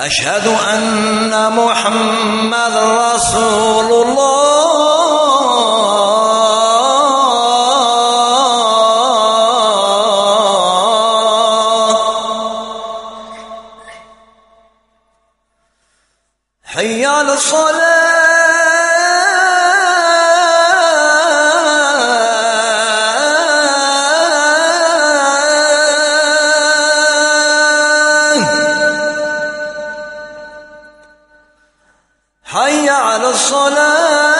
أشهد أن محمد رسول الله. حي على الصلاة. على الصلاة.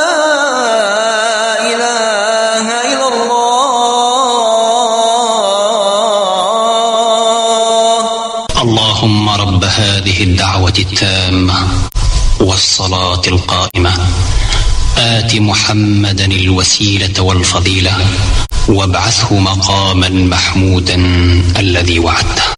هذه الدعوة التامة والصلاة القائمة. آت محمدا الوسيلة والفضيلة وابعثه مقاما محمودا الذي وعدته.